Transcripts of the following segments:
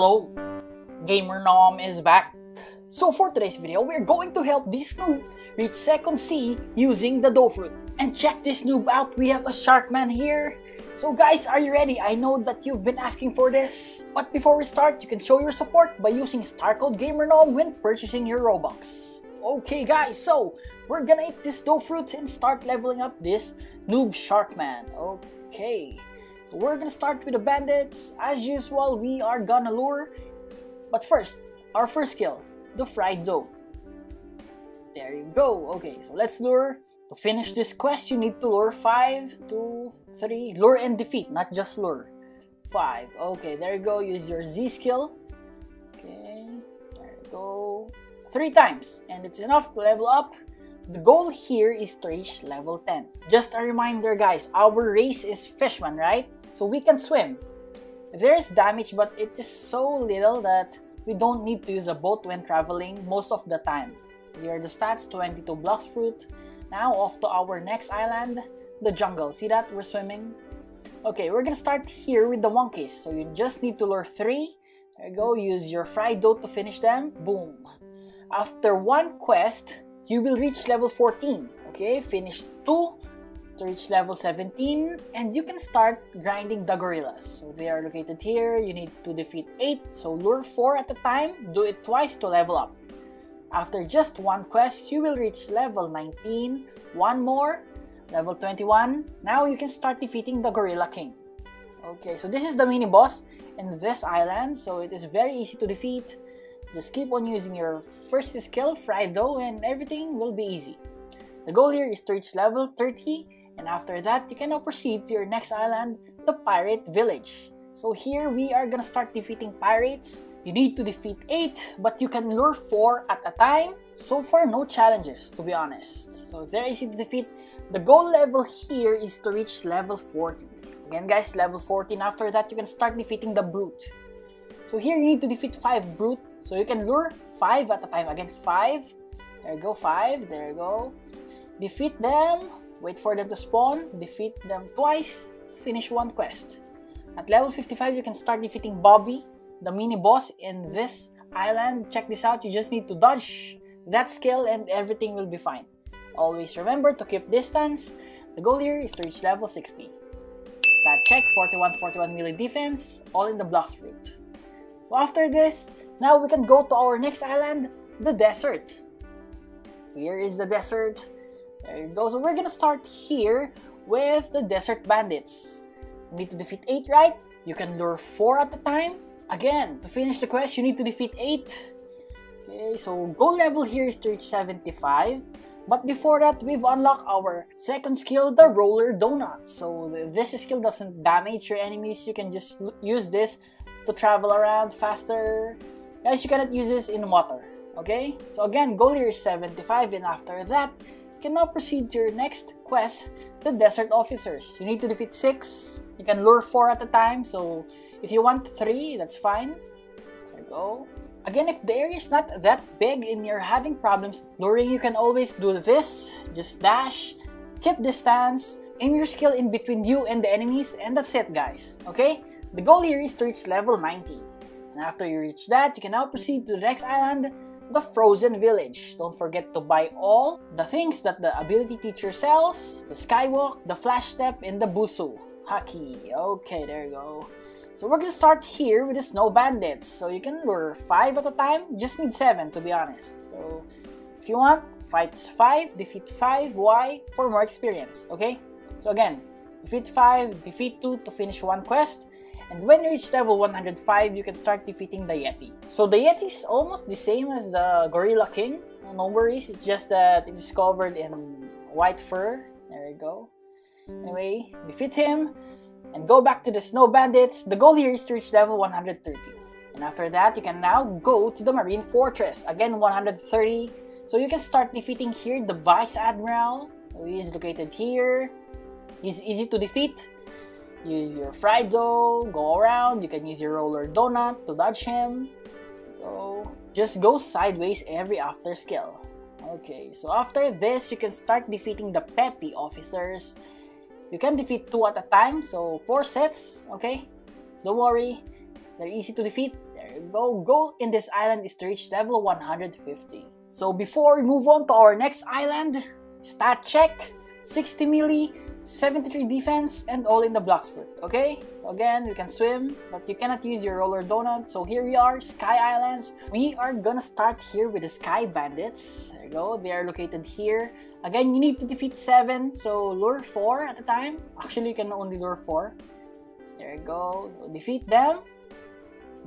Hello, Gamer Nom is back. So for today's video, we're going to help this noob reach second Sea using the dough fruit. And check this noob out, we have a Sharkman here. So guys, are you ready? I know that you've been asking for this. But before we start, you can show your support by using star code GamerNom when purchasing your Robux. Okay guys, so we're gonna eat this dough fruit and start leveling up this noob Sharkman. Okay. We're gonna start with the bandits. As usual, we are gonna lure. But first, our first skill, the fried dough. There you go. Okay, so let's lure. To finish this quest, you need to lure 5, 2, 3. Lure and defeat, not just lure. 5. Okay, there you go. Use your Z skill. Okay, there you go. 3 times. And it's enough to level up. The goal here is to reach level 10. Just a reminder guys, our race is fishman, right? So we can swim. There is damage but it is so little that we don't need to use a boat when traveling most of the time. Here are the stats, 22 Blox Fruit. Now off to our next island, the jungle. See that? We're swimming. Okay, we're gonna start here with the monkeys. So you just need to lure 3. There you go, use your fried dough to finish them. Boom. After one quest, you will reach level 14. Okay, finish 2 to reach level 17 and you can start grinding the gorillas. So they are located here, you need to defeat 8, so lure 4 at a time, do it twice to level up. After just one quest, you will reach level 19, one more, level 21. Now you can start defeating the Gorilla King. Okay, so this is the mini boss in this island, so it is very easy to defeat. Just keep on using your first skill, Fry Dough, and everything will be easy. The goal here is to reach level 30 and after that, you can now proceed to your next island, the Pirate Village. So here we are gonna start defeating pirates. You need to defeat 8, but you can lure 4 at a time. So far, no challenges, to be honest. So very easy to defeat. The goal level here is to reach level 40. Again guys, level 14. After that, you can start defeating the Brute. So here you need to defeat 5 Brute. So you can lure 5 at a time. Again, 5. There you go, 5. There you go. Defeat them wait for them to spawn, defeat them twice, finish one quest. At level 55, you can start defeating Bobby, the mini boss in this island. Check this out, you just need to dodge that skill and everything will be fine. Always remember to keep distance. The goal here is to reach level 60. Stat check, 41, 41 melee defense, all in the Blox Fruit. So after this, now we can go to our next island, the desert. Here is the desert. There you go. So we're gonna start here with the Desert Bandits. You need to defeat 8, right? You can lure 4 at a time. Again, to finish the quest, you need to defeat 8. Okay, so goal level here is to reach 75. But before that, we've unlocked our second skill, the Roller Donut. So this skill doesn't damage your enemies. You can just use this to travel around faster. Guys, you cannot use this in water. Okay? So again, goal here is 75 and after that, can now proceed to your next quest, the Desert Officers. You need to defeat 6. You can lure 4 at a time, so if you want 3, that's fine. There you go. Again, if the area is not that big and you're having problems luring, you can always do this. Just dash, keep distance, aim your skill in between you and the enemies, and that's it guys. Okay? The goal here is to reach level 90. And after you reach that, you can now proceed to the next island the Frozen Village. Don't forget to buy all the things that the ability teacher sells, the Skywalk, the Flash Step, and the Buso. Haki. Okay, there you go. So we're gonna start here with the Snow Bandits. So you can lure 5 at a time, just need 7 to be honest. So if you want, fights 5, defeat 5, why? For more experience, okay? So again, defeat 5, defeat 2 to finish one quest, and when you reach level 105, you can start defeating the Yeti. So the Yeti is almost the same as the Gorilla King. No worries, it's just that it is covered in white fur. There you go. Anyway, defeat him and go back to the Snow Bandits. The goal here is to reach level 130. And after that, you can now go to the Marine Fortress. Again, 130. So you can start defeating here the Vice Admiral. He is located here. He's easy to defeat. Use your fried dough, go around. You can use your roller donut to dodge him. So just go sideways every after skill. Okay, so after this, you can start defeating the petty officers. You can defeat two at a time, so four sets, okay? Don't worry, they're easy to defeat. There you go. Goal in this island is to reach level 150. So before we move on to our next island, stat check, 60 melee, 73 defense, and all in the Blox Fruit, okay? So again, you can swim, but you cannot use your roller donut. So here we are, Sky Islands. We are gonna start here with the Sky Bandits. There you go, they are located here. Again, you need to defeat 7, so lure 4 at a time. Actually, you can only lure 4. There you go, defeat them.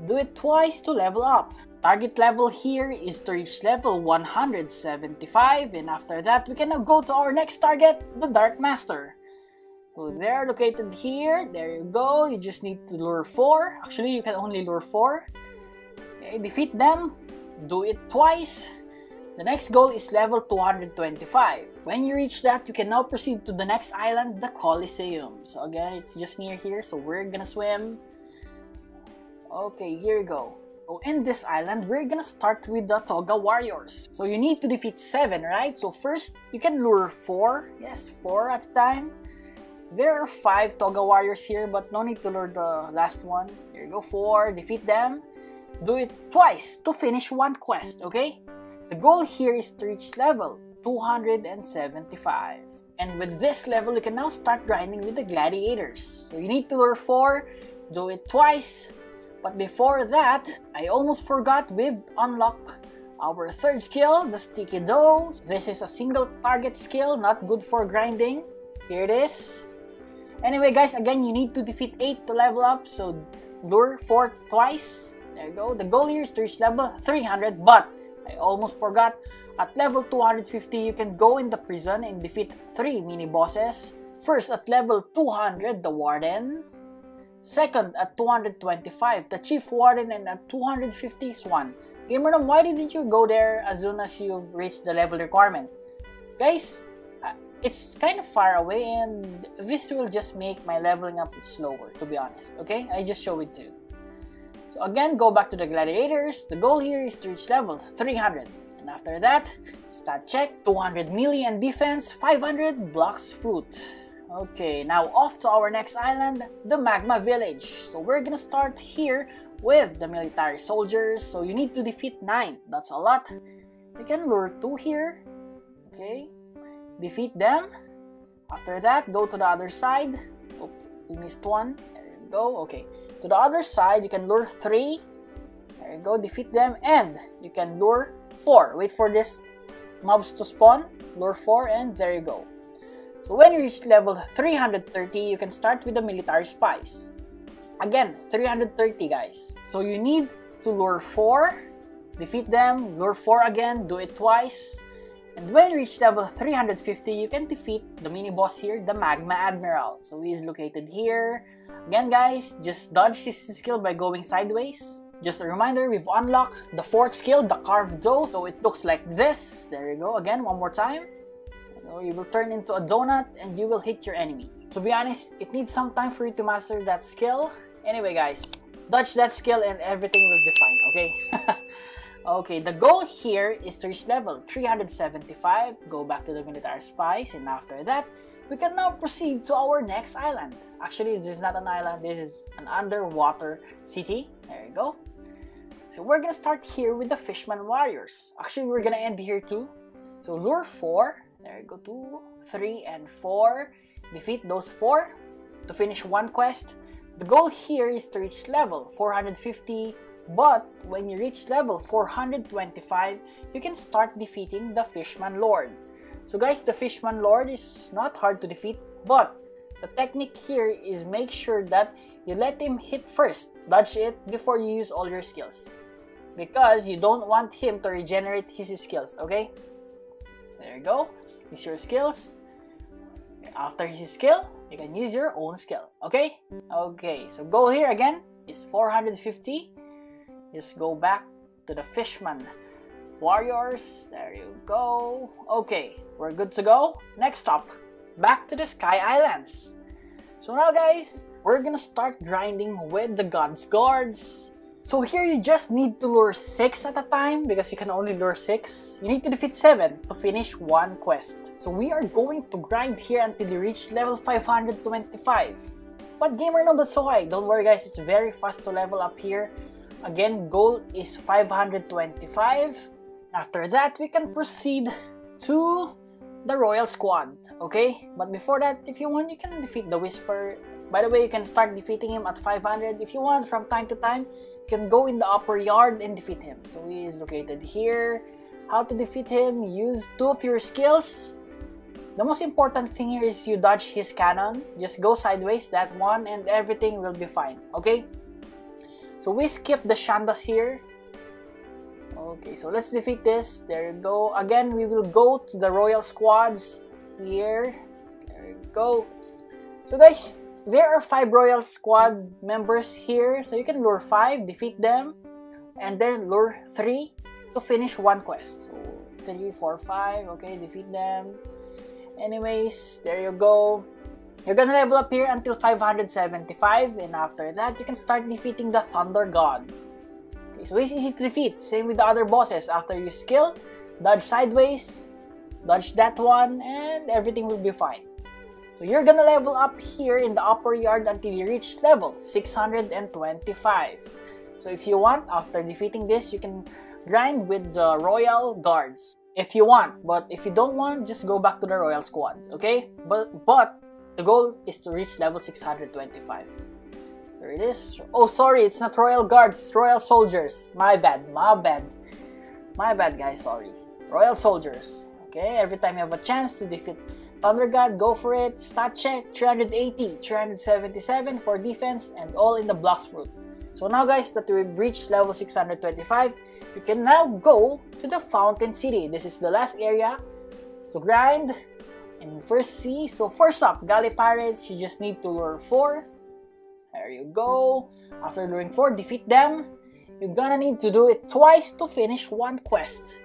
Do it twice to level up. Target level here is to reach level 175 and after that we can now go to our next target, the Dark Master. So they're located here. There you go. You just need to lure 4. Actually, you can only lure 4. Okay, defeat them. Do it twice. The next goal is level 225. When you reach that, you can now proceed to the next island, the Colosseum. So again, it's just near here, so we're gonna swim. Okay, here you go. So in this island, we're gonna start with the Toga Warriors. So you need to defeat 7, right? So first, you can lure 4. Yes, 4 at a time. There are 5 Toga warriors here, but no need to lure the last one. Here you go, 4, defeat them. Do it twice to finish one quest, okay? The goal here is to reach level 275. And with this level, you can now start grinding with the gladiators. So you need to lure 4, do it twice. But before that, I almost forgot we've unlocked our third skill, the Sticky Dough. This is a single target skill, not good for grinding. Here it is. Anyway, guys, again, you need to defeat 8 to level up, so lure 4 twice. There you go. The goal here is to reach level 300, but I almost forgot. At level 250, you can go in the prison and defeat 3 mini-bosses. First, at level 200, the Warden. Second, at 225, the Chief Warden, and at 250, Swan. Gamernom, why didn't you go there as soon as you reached the level requirement? Guys, it's kind of far away and this will just make my leveling up slower to be honest okay? I just show it to you. So again go back to the gladiators. The goal here is to reach level 300 and after that stat check 200 melee and defense 500 Blox Fruit. Okay now off to our next island the magma village. So we're gonna start here with the military soldiers. So you need to defeat 9 that's a lot. You can lure 2 here. Okay defeat them. After that, go to the other side. Oh, we missed one. There you go. Okay. To the other side, you can lure three. There you go. Defeat them. And you can lure four. Wait for this mobs to spawn. Lure four. And there you go. So when you reach level 330, you can start with the military spies. Again, 330 guys. So you need to lure 4, defeat them, lure 4 again, do it twice, and when you reach level 350, you can defeat the mini-boss here, the Magma Admiral. So he is located here. Again guys, just dodge his skill by going sideways. Just a reminder, we've unlocked the fourth skill, the Carved Dough. So it looks like this. There you go. Again, one more time. You will turn into a donut and you will hit your enemy. To be honest, it needs some time for you to master that skill. Anyway guys, dodge that skill and everything will be fine, okay? Okay, the goal here is to reach level 375, go back to the military spies, and after that, we can now proceed to our next island. Actually, this is not an island, this is an underwater city. There you go. So we're gonna start here with the Fishman Warriors. Actually, we're gonna end here too. So lure 4, there you go, 2, 3, and 4. Defeat those 4 to finish one quest. The goal here is to reach level 450 but when you reach level 425, you can start defeating the Fishman Lord. So guys, the Fishman Lord is not hard to defeat, but the technique here is make sure that you let him hit first, dodge it before you use all your skills. Because you don't want him to regenerate his skills, okay? There you go. Use your skills. After his skill, you can use your own skill, okay? Okay, so goal here again is 450 just go back to the Fishman Warriors. There you go. Okay, we're good to go. Next stop, back to the Sky Islands. So now guys, we're gonna start grinding with the God's Guards. So here you just need to lure 6 at a time because you can only lure 6. You need to defeat 7 to finish one quest. So we are going to grind here until you reach level 525. But gamer number so high. Don't worry guys, it's very fast to level up here. Again, gold is 525. After that, we can proceed to the Royal Squad, okay? But before that, if you want, you can defeat the Wysper. By the way, you can start defeating him at 500. If you want, from time to time, you can go in the upper yard and defeat him. So he is located here. How to defeat him? Use two of your skills. The most important thing here is you dodge his cannon. Just go sideways, that one, and everything will be fine, okay? So we skip the Shandas here. Okay, so let's defeat this. There you go. Again, we will go to the royal squads here. There you go. So guys, there are five royal squad members here. So you can lure five, defeat them, and then lure three to finish one quest. So three, four, five. Okay, defeat them. Anyways, there you go. You're gonna level up here until 575, and after that, you can start defeating the Thunder God. Okay, So it's easy to defeat. Same with the other bosses. After you skill, dodge sideways, dodge that one, and everything will be fine. So you're gonna level up here in the upper yard until you reach level 625. So if you want, after defeating this, you can grind with the Royal Guards. If you want, but if you don't want, just go back to the Royal Squad, okay? But, but the goal is to reach level 625. There it is. Oh, sorry, it's not Royal Guards, it's Royal Soldiers. My bad, my bad. My bad, guys, sorry. Royal Soldiers. Okay, every time you have a chance to defeat Thunder God, go for it. Stat check 380, 377 for defense, and all in the Blox Fruit. So now, guys, that we've reached level 625, we can now go to the Fountain City. This is the last area to grind and first Sea. So first up, Galley Pirates, you just need to lure 4 there you go. After doing 4, defeat them. You're gonna need to do it twice to finish one quest.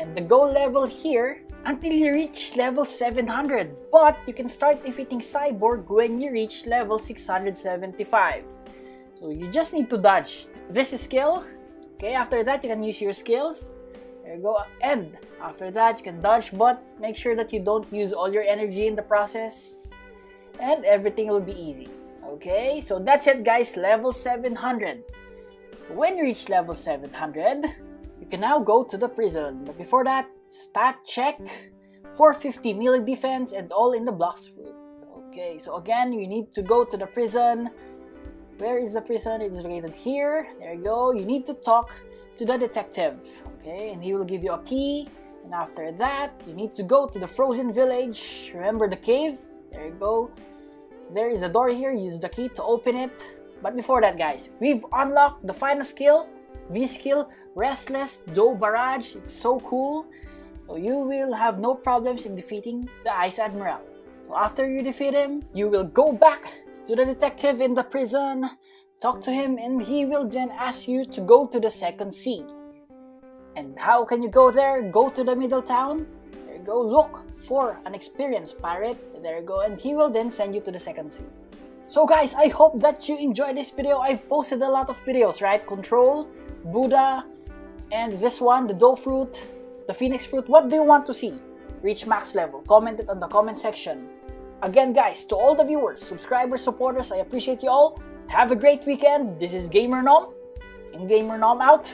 And the goal level here until you reach level 700. But you can start defeating Cyborg when you reach level 675. So you just need to dodge this skill. Okay, after that you can use your skills. There you go. And after that you can dodge but make sure that you don't use all your energy in the process. And everything will be easy. Okay, so that's it guys, level 700. When you reach level 700, you can now go to the prison. But before that, stat check, 450 melee defense and all in the Blox. Okay, so again, you need to go to the prison. Where is the prison? It's located here. There you go. You need to talk to the detective. Okay, and he will give you a key. And after that, you need to go to the frozen village. Remember the cave? There you go. There is a door here, use the key to open it. But before that guys, we've unlocked the final skill, V-skill, Restless Dough Barrage. It's so cool. So you will have no problems in defeating the Ice Admiral. So after you defeat him, you will go back to the detective in the prison, talk to him, and he will then ask you to go to the second sea. And how can you go there? Go to the middle town, There you go look for an experienced pirate. There you go, and he will then send you to the second sea. So guys, I hope that you enjoyed this video. I've posted a lot of videos, right? Control, Buddha, and this one, the Dough Fruit, the Phoenix Fruit. What do you want to see? Reach max level. Comment it on the comment section. Again guys, to all the viewers, subscribers, supporters, I appreciate you all. Have a great weekend. This is Gamer Nom, and Gamer Nom out.